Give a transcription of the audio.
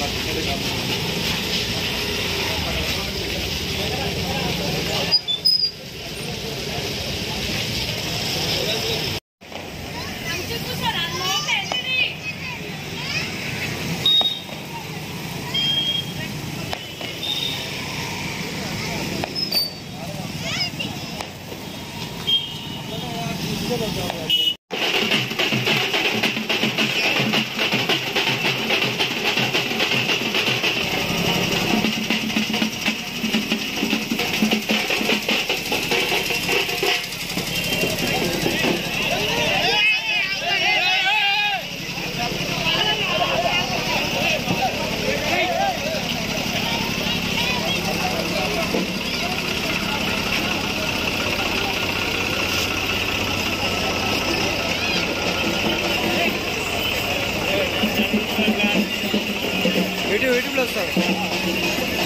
Gracias. ハハハハ!